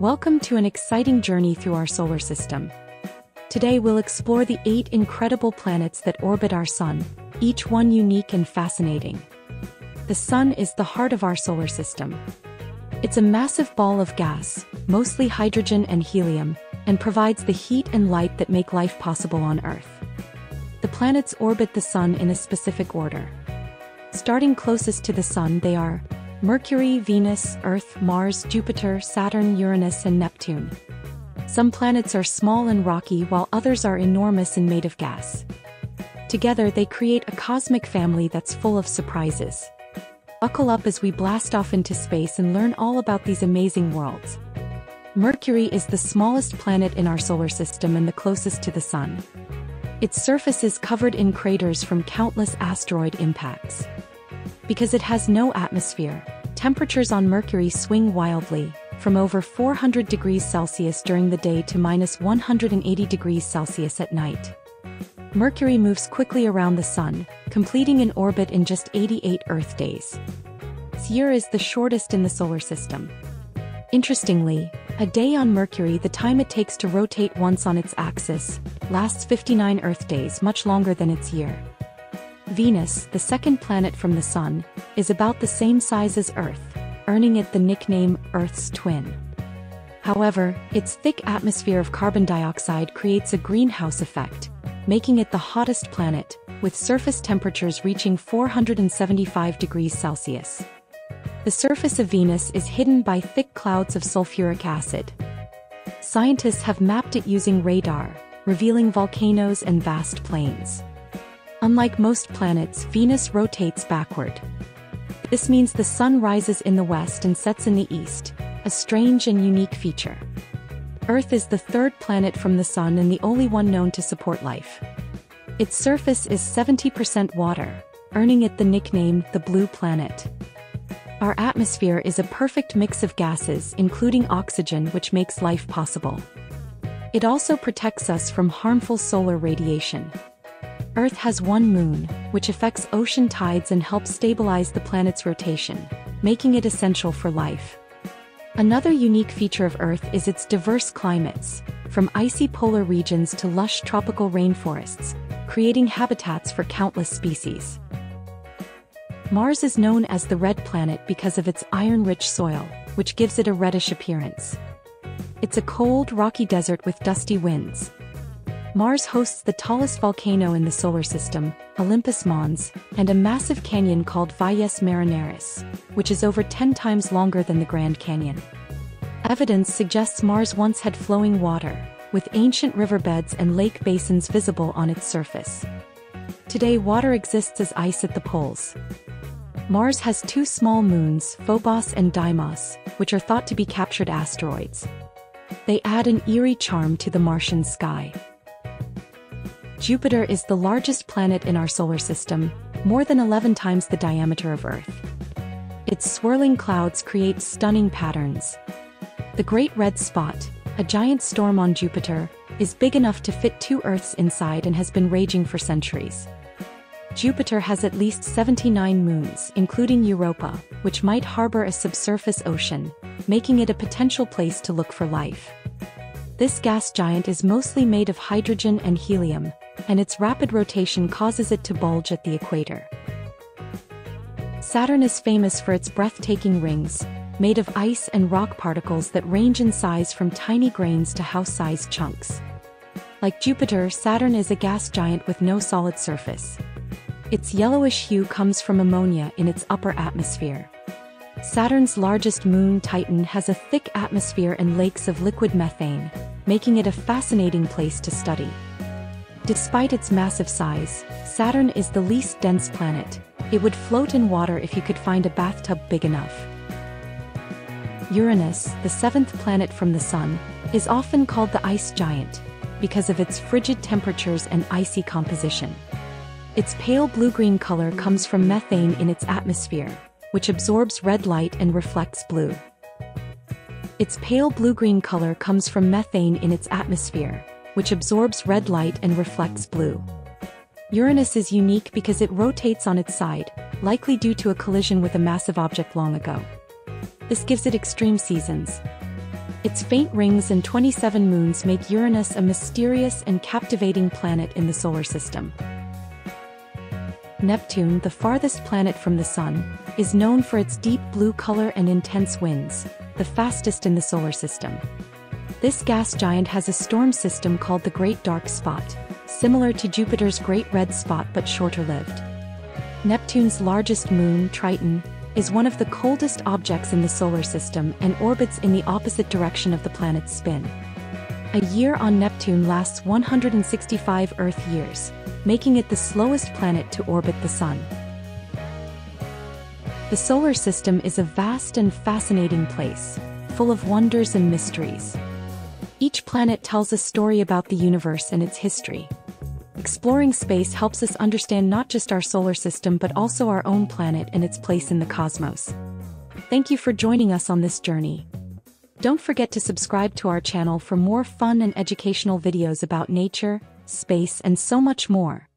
Welcome to an exciting journey through our solar system. Today we'll explore the eight incredible planets that orbit our Sun, each one unique and fascinating. The Sun is the heart of our solar system. It's a massive ball of gas, mostly hydrogen and helium, and provides the heat and light that make life possible on Earth. The planets orbit the Sun in a specific order. Starting closest to the Sun they are Mercury, Venus, Earth, Mars, Jupiter, Saturn, Uranus and Neptune. Some planets are small and rocky while others are enormous and made of gas. Together they create a cosmic family that's full of surprises. Buckle up as we blast off into space and learn all about these amazing worlds. Mercury is the smallest planet in our solar system and the closest to the Sun. Its surface is covered in craters from countless asteroid impacts. Because it has no atmosphere, temperatures on Mercury swing wildly, from over 400 degrees Celsius during the day to minus 180 degrees Celsius at night. Mercury moves quickly around the Sun, completing an orbit in just 88 Earth days. Its year is the shortest in the solar system. Interestingly, a day on Mercury the time it takes to rotate once on its axis, lasts 59 Earth days much longer than its year. Venus, the second planet from the Sun, is about the same size as Earth, earning it the nickname Earth's twin. However, its thick atmosphere of carbon dioxide creates a greenhouse effect, making it the hottest planet, with surface temperatures reaching 475 degrees Celsius. The surface of Venus is hidden by thick clouds of sulfuric acid. Scientists have mapped it using radar, revealing volcanoes and vast plains. Unlike most planets, Venus rotates backward. This means the sun rises in the west and sets in the east, a strange and unique feature. Earth is the third planet from the sun and the only one known to support life. Its surface is 70% water, earning it the nickname the Blue Planet. Our atmosphere is a perfect mix of gases including oxygen which makes life possible. It also protects us from harmful solar radiation. Earth has one moon, which affects ocean tides and helps stabilize the planet's rotation, making it essential for life. Another unique feature of Earth is its diverse climates, from icy polar regions to lush tropical rainforests, creating habitats for countless species. Mars is known as the red planet because of its iron-rich soil, which gives it a reddish appearance. It's a cold, rocky desert with dusty winds, Mars hosts the tallest volcano in the solar system, Olympus Mons, and a massive canyon called Valles Marineris, which is over 10 times longer than the Grand Canyon. Evidence suggests Mars once had flowing water, with ancient riverbeds and lake basins visible on its surface. Today water exists as ice at the poles. Mars has two small moons, Phobos and Deimos, which are thought to be captured asteroids. They add an eerie charm to the Martian sky. Jupiter is the largest planet in our solar system, more than 11 times the diameter of Earth. Its swirling clouds create stunning patterns. The Great Red Spot, a giant storm on Jupiter, is big enough to fit two Earths inside and has been raging for centuries. Jupiter has at least 79 moons, including Europa, which might harbor a subsurface ocean, making it a potential place to look for life. This gas giant is mostly made of hydrogen and helium, and its rapid rotation causes it to bulge at the equator. Saturn is famous for its breathtaking rings, made of ice and rock particles that range in size from tiny grains to house-sized chunks. Like Jupiter, Saturn is a gas giant with no solid surface. Its yellowish hue comes from ammonia in its upper atmosphere. Saturn's largest moon, Titan, has a thick atmosphere and lakes of liquid methane, making it a fascinating place to study. Despite its massive size, Saturn is the least dense planet. It would float in water if you could find a bathtub big enough. Uranus, the seventh planet from the Sun, is often called the ice giant because of its frigid temperatures and icy composition. Its pale blue-green color comes from methane in its atmosphere, which absorbs red light and reflects blue. Its pale blue-green color comes from methane in its atmosphere, which absorbs red light and reflects blue. Uranus is unique because it rotates on its side, likely due to a collision with a massive object long ago. This gives it extreme seasons. Its faint rings and 27 moons make Uranus a mysterious and captivating planet in the solar system. Neptune, the farthest planet from the Sun, is known for its deep blue color and intense winds, the fastest in the solar system. This gas giant has a storm system called the Great Dark Spot, similar to Jupiter's Great Red Spot but shorter-lived. Neptune's largest moon, Triton, is one of the coldest objects in the solar system and orbits in the opposite direction of the planet's spin. A year on Neptune lasts 165 Earth years, making it the slowest planet to orbit the Sun. The solar system is a vast and fascinating place, full of wonders and mysteries. Each planet tells a story about the universe and its history. Exploring space helps us understand not just our solar system but also our own planet and its place in the cosmos. Thank you for joining us on this journey. Don't forget to subscribe to our channel for more fun and educational videos about nature, space and so much more.